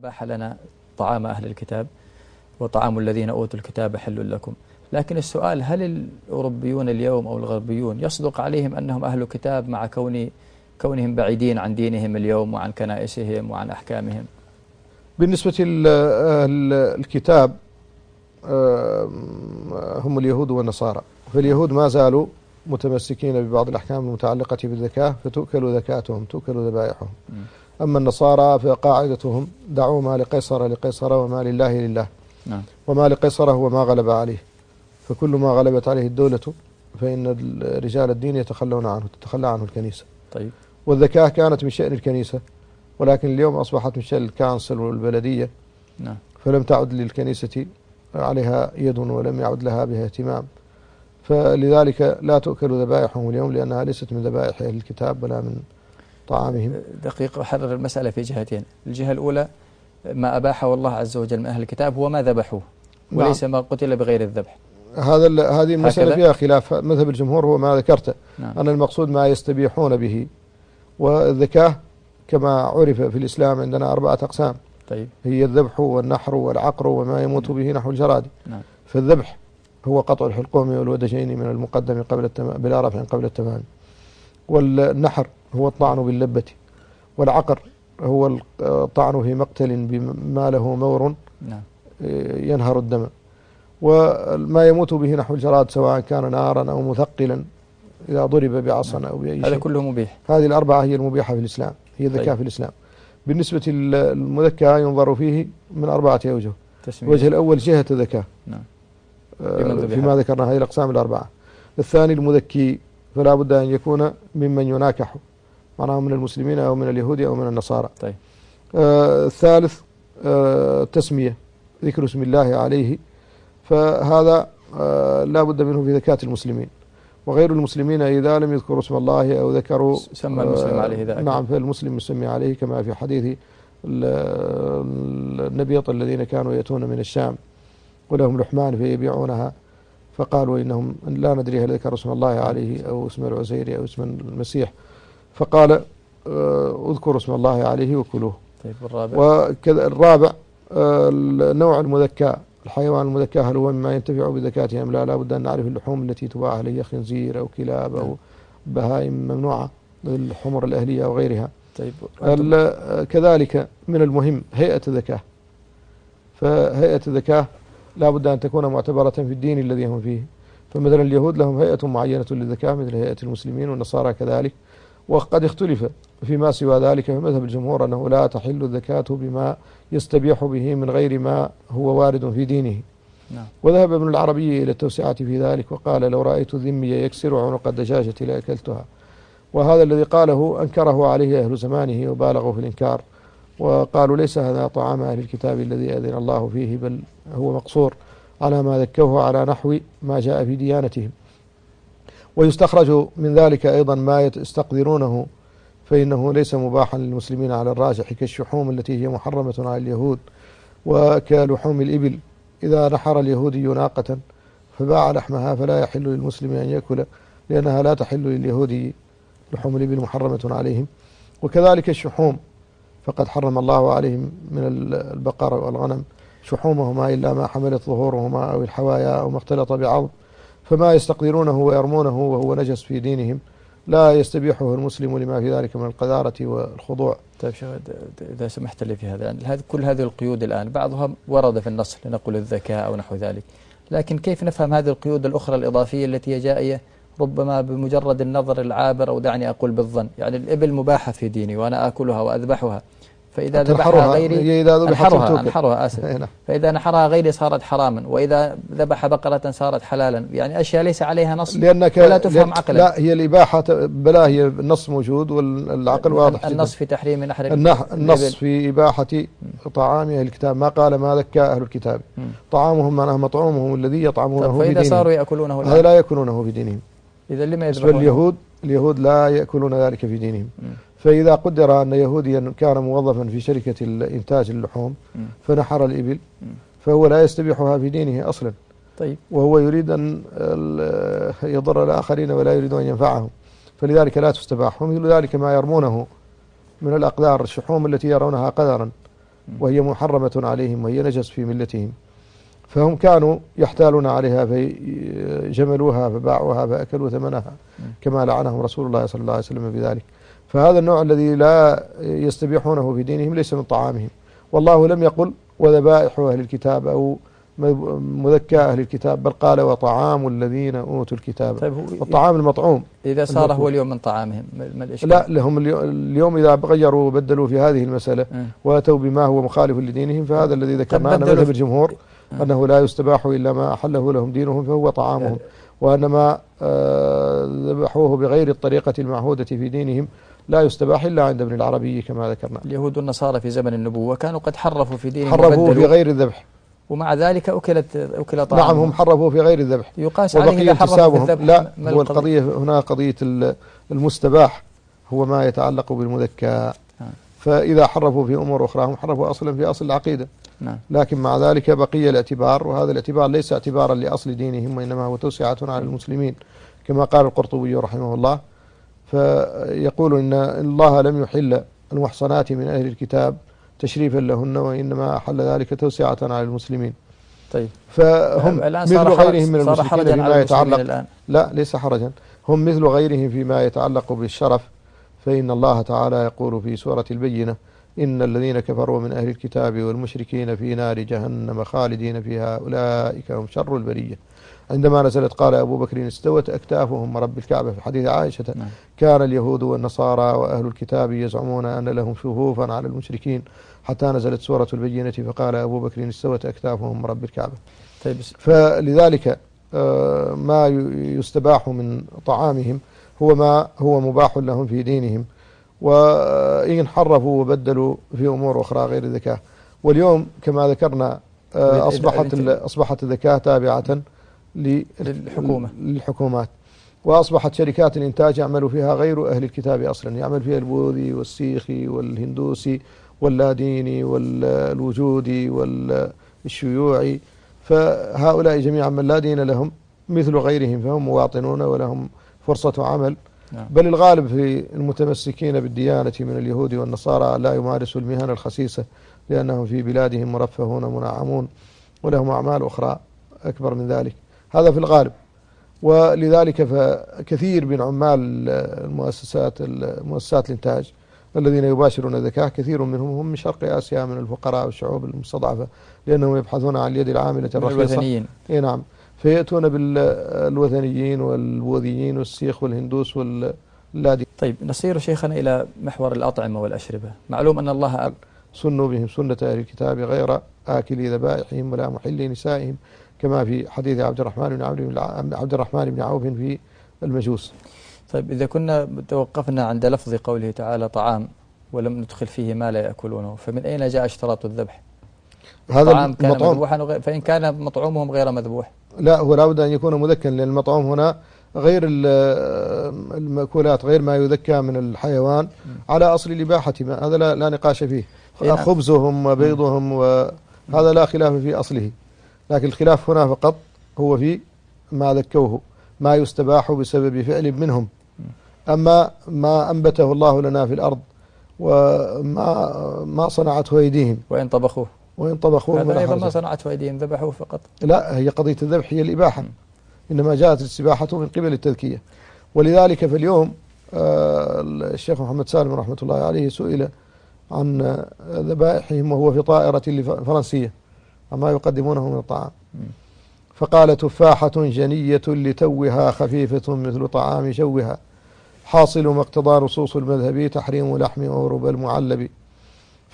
أباح لنا طعام أهل الكتاب وطعام الذين أوتوا الكتاب حل لكم. لكن السؤال هل الأوروبيون اليوم أو الغربيون يصدق عليهم أنهم أهل كتاب مع كون كونهم بعيدين عن دينهم اليوم وعن كنائسهم وعن أحكامهم؟ بالنسبة لأهل الكتاب هم اليهود والنصارى. فاليهود ما زالوا متمسكين ببعض الأحكام المتعلقة بالذكاة فتؤكل ذكاتهم تؤكل ذبائحهم. أما النصارى فقاعدتهم دعوا ما لقيصر لقيصر وما لله لله. نعم. وما لقيصر هو ما غلب عليه. فكل ما غلبت عليه الدولة فإن رجال الدين يتخلون عنه تتخلى عنه الكنيسة. طيب. والذكاة كانت من شأن الكنيسة ولكن اليوم أصبحت من شأن الكانسل والبلدية. نعم. فلم تعد للكنيسة عليها يد ولم يعد لها بها اهتمام. فلذلك لا تؤكل ذبائحهم اليوم لأنها ليست من ذبائح أهل الكتاب ولا من طعامهم. دقيق أحرر المسألة في جهتين. الجهة الأولى ما أباحه الله عز وجل من أهل الكتاب هو ما ذبحوه. نعم. وليس ما قتل بغير الذبح. هذا هذه المسألة؟ فيها خلاف. مذهب الجمهور هو ما ذكرته. نعم. أن المقصود ما يستبيحون به. والذكاة كما عرف في الإسلام عندنا أربعة أقسام. طيب. هي الذبح والنحر والعقر وما يموت به نحو الجراد. نعم. فالذبح هو قطع الحلقوم والودجين من المقدم قبل التمام بلا رفع قبل التمام. والنحر هو الطعن باللبة والعقر هو الطعن في مقتل بما له مور نعم. ينهر الدم. وما يموت به نحو الجراد سواء كان نارا أو مثقلا إذا ضرب بعصا أو بأي هذا شيء. كله مبيح. هذه الأربعة هي المبيحة في الإسلام هي الذكاء طيب. في الإسلام. بالنسبة للمذكى ينظر فيه من أربعة أوجه الوجه الأول جهة الذكاء. نعم. آه،. فيما ذكرنا هذه الأقسام الأربعة. الثاني المذكي فلا بد أن يكون ممن يناكح معناه من المسلمين أو من اليهود أو من النصارى. طيب. آه، الثالث آه، التسمية ذكر اسم الله عليه. فهذا آه، لا بد منه في زكاة المسلمين. وغير المسلمين إذا لم يذكروا اسم الله أو ذكروا سمى المسلم آه، عليه ذاك. نعم فالمسلم يسمي عليه كما في حديث ال- النبيط الذين كانوا يأتون من الشام ولهم لحمان فيبيعونها. فقالوا إنهم لا ندري هل ذكر اسم الله عليه أو اسم العزير أو اسم المسيح. فقال آه، اذكروا اسم الله عليه وكلوه. طيب والرابع وكذا الرابع آه، النوع المذكى الحيوان المذكى هل هو مما ينتفع بذكاته أم لا؟ لا بد أن نعرف اللحوم التي تباع هل هي خنزير أو كلاب أو نعم. بهائم ممنوعة الحمر الأهلية أو غيرها. طيب آه، كذلك من المهم هيئة الذكاء. فهيئة الذكاء لا بد أن تكون معتبرة في الدين الذي هم فيه. فمثلا اليهود لهم هيئة معينة للذكاء مثل هيئة المسلمين والنصارى كذلك. وقد اختلف فيما سوى ذلك فمذهب الجمهور أنه لا تحل الذكاة بما يستبيح به من غير ما هو وارد في دينه. نعم. وذهب ابن العربي إلى التوسعة في ذلك وقال لو رأيت ذمي يكسر عنق الدجاجة لأكلتها. وهذا الذي قاله أنكره عليه أهل زمانه وبالغوا في الإنكار. وقالوا ليس هذا طعام أهل الكتاب الذي أذن الله فيه بل هو مقصور على ما ذكوه على نحو ما جاء في ديانتهم. ويستخرج من ذلك أيضا ما يستقدرونه فإنه ليس مباحا للمسلمين على الراجح كالشحوم التي هي محرمة على اليهود وكلحوم الإبل. إذا نحر اليهودي ناقة فباع لحمها فلا يحل للمسلم أن يأكل لأنها لا تحل لليهودي لحوم الإبل محرمة عليهم. وكذلك الشحوم فقد حرم الله عليهم من البقر والغنم شحومهما إلا ما حملت ظهورهما أو الحوايا أو ما اختلط بعظم. فما يستقدرونه ويرمونه وهو نجس في دينهم لا يستبيحه المسلم لما في ذلك من القذارة والخضوع. طيب شيخ إذا سمحت لي في هذا كل هذه القيود الآن بعضها ورد في النص لنقل الذكاء أو نحو ذلك لكن كيف نفهم هذه القيود الأخرى الإضافية التي هي جائية؟ ربما بمجرد النظر العابر أو دعني أقول بالظن. يعني الإبل مباحة في ديني وأنا آكلها وأذبحها. فإذا ذبحها غيري إذا أنحرها. أنحرها آسف. نعم. فإذا نحرها غيري صارت حراما. وإذا ذبح بقرة صارت حلالا. يعني أشياء ليس عليها نص لأنك ولا تفهم عقلا. لا هي الإباحة بلا هي النص موجود والعقل واضح النص جدا. في تحريم نحر النص. في إباحة طعام أهل الكتاب. ما قال ما ذكى أهل الكتاب. طعامهم معناه مطعومهم الذي يطعمونه طيب في فإذا صاروا دينهم يأكلونه هذا لا يكونونه في دينهم. إذا لما بالنسبة يذبحونه لليهود اليهود لا يأكلون ذلك في دينهم. فإذا قدر أن يهوديا كان موظفا في شركة إنتاج اللحوم. فنحر الإبل. فهو لا يستبيحها في دينه أصلا. طيب. وهو يريد أن يضر الآخرين ولا يريد أن ينفعهم. فلذلك لا تستباح. ومثل ذلك ما يرمونه من الأقدار الشحوم التي يرونها قدرا وهي محرمة عليهم وهي نجس في ملتهم. فهم كانوا يحتالون عليها فجملوها فباعوها فأكلوا ثمنها كما لعنهم رسول الله صلى الله عليه وسلم بذلك فهذا النوع الذي لا يستبيحونه في دينهم ليس من طعامهم. والله لم يقل وذبائح أهل الكتاب أو مذكى أهل الكتاب بل قال وطعام الذين أوتوا الكتاب. طيب الطعام المطعوم. إذا صار هو اليوم من طعامهم ما الإشكال؟ لا لهم اليوم إذا غيروا وبدلوا في هذه المسألة م. وأتوا بما هو مخالف لدينهم فهذا الذي ذكرناه مذهب الجمهور. أنه لا يستباح إلا ما أحله لهم دينهم فهو طعامهم. وأن ما آه، ذبحوه بغير الطريقة المعهودة في دينهم لا يستباح إلا عند ابن العربي كما ذكرنا. اليهود والنصارى في زمن النبوة كانوا قد حرفوا في دينهم حرفوا في غير الذبح. ومع ذلك أكلت أكل طعام نعم هم حرفوا في غير الذبح. يقاس عليه إذا حرفوا في الذبح لا هو القضية هنا قضية المستباح هو ما يتعلق بالمذكى. فإذا حرفوا في أمور أخرى هم حرفوا أصلا في أصل العقيدة. نعم. لكن مع ذلك بقي الاعتبار وهذا الاعتبار ليس اعتبارا لأصل دينهم وإنما هو توسعة على المسلمين كما قال القرطبي رحمه الله فيقول إن الله لم يحل المحصنات من أهل الكتاب تشريفا لهن وإنما أحل ذلك توسعة على المسلمين طيب فهم مثل غيرهم من المشركين فيما يتعلق الآن. لا ليس حرجا هم مثل غيرهم فيما يتعلق بالشرف فإن الله تعالى يقول في سورة البينة إن الذين كفروا من أهل الكتاب والمشركين في نار جهنم خالدين فيها أولئك هم شر البرية. عندما نزلت قال أبو بكر استوت أكتافهم رب الكعبة في حديث عائشة نعم. كان اليهود والنصارى وأهل الكتاب يزعمون أن لهم شهوفا على المشركين. حتى نزلت سورة البينة فقال أبو بكر استوت أكتافهم رب الكعبة. طيب فلذلك آه، ما يستباح من طعامهم هو ما هو مباح لهم في دينهم. وإن حرفوا وبدلوا في أمور أخرى غير الذكاء. واليوم كما ذكرنا آه، أصبحت أصبحت الذكاء تابعة للحكومة. للحكومات. وأصبحت شركات الإنتاج يعمل فيها غير أهل الكتاب أصلا. يعمل فيها البوذي والسيخي والهندوسي واللاديني والوجودي والشيوعي. فهؤلاء جميعا من لا دين لهم مثل غيرهم فهم مواطنون ولهم فرصة عمل. نعم. بل الغالب في المتمسكين بالديانة من اليهود والنصارى لا يمارسوا المهن الخسيسة لأنهم في بلادهم مرفهون منعمون ولهم أعمال أخرى أكبر من ذلك. هذا في الغالب. ولذلك فكثير من عمال المؤسسات مؤسسات الإنتاج الذين يباشرون الذكاء كثير منهم هم من شرق آسيا من الفقراء والشعوب المستضعفة لأنهم يبحثون عن اليد العاملة الرخيصة. الوثنيين. إي نعم. فيأتون بالوثنيين والبوذيين والسيخ والهندوس واللادي. طيب نصير شيخنا إلى محور الأطعمة والأشربة. معلوم أن الله سنوا بهم سنة أهل الكتاب غير آكلي ذبائحهم ولا محلي نسائهم كما في حديث عبد الرحمن بن عبد الرحمن بن عوف في المجوس. طيب إذا كنا توقفنا عند لفظ قوله تعالى طعام ولم ندخل فيه ما لا يأكلونه فمن أين جاء اشتراط الذبح؟ هذا طعام كان مذبوحا فإن كان مطعومهم غير مذبوح. لا هو لابد أن يكون مذكا لأن المطعوم هنا غير المأكولات غير ما يذكى من الحيوان على أصل الإباحة. هذا لا, لا نقاش فيه. نعم. خبزهم وبيضهم وهذا لا خلاف في أصله. لكن الخلاف هنا فقط هو في ما ذكوه ما يستباح بسبب فعل منهم. أما ما أنبته الله لنا في الأرض وما ما صنعته أيديهم. وإن طبخوه. وإن طبخوه هذا أيضا ما صنعته أيديهم ذبحوه فقط. لا هي قضية الذبح هي الإباحة. م. إنما جاءت الاستباحة من قبل التذكية. ولذلك فاليوم آه الشيخ محمد سالم رحمة الله عليه سئل عن ذبائحهم وهو في طائرة فرنسية وما يقدمونه من الطعام. فقال تفاحة جنية لتوها خفيفة مثل طعام شوها حاصل ما اقتضى نصوص المذهب تحريم لحم أورب المعلب.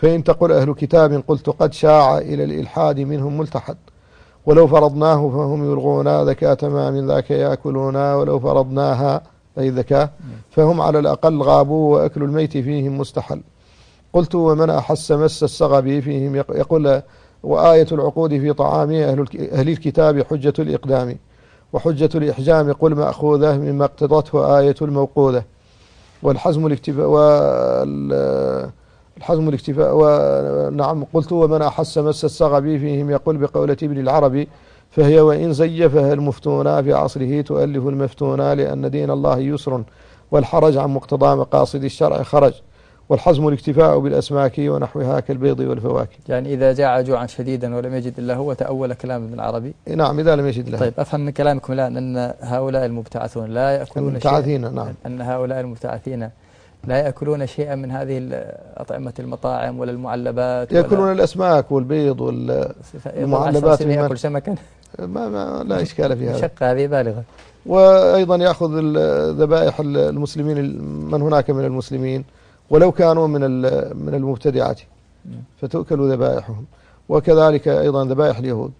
فإن تقل أهل كتاب قلت قد شاع إلى الإلحاد منهم ملتحد. ولو فرضناه فهم يلغون ذكاة ما من ذاك يأكلون ولو فرضناها أي الذكاة فهم على الأقل غابوا وأكل الميت فيهم مستحل. قلت ومن أحس مس السغب فيهم؟ يقول وآية العقود في طعام أهل الكتاب حجة الإقدام. وحجة الإحجام قل مأخوذة مما اقتضته آية الموقوذة. والحزم الاكتفاء الحزم الاكتفاء ونعم قلت ومن أحس مس الصغب فيهم يقول بقولة ابن العربي فهي وإن زيفها المفتون في عصره تؤلف المفتون لأن دين الله يسر والحرج عن مقتضى مقاصد الشرع خرج والحزم الاكتفاء بالأسماك ونحوها كالبيض والفواكه. يعني إذا جاع جوعا شديدا ولم يجد إلا هو تأول كلام ابن العربي؟ نعم إذا لم يجد له طيب أفهم من كلامكم الآن أن هؤلاء المبتعثون لا يأكلون المبتعثين نعم. أن هؤلاء المبتعثين لا يأكلون شيئا من هذه أطعمة المطاعم ولا المعلبات يأكلون ولا الأسماك والبيض والمعلبات يأكل سمكا ما, ما لا إشكال في هذا. شقة هذه بالغة. وأيضا يأخذ ذبائح المسلمين من هناك من المسلمين ولو كانوا من من المبتدعة فتؤكل ذبائحهم. وكذلك أيضا ذبائح اليهود.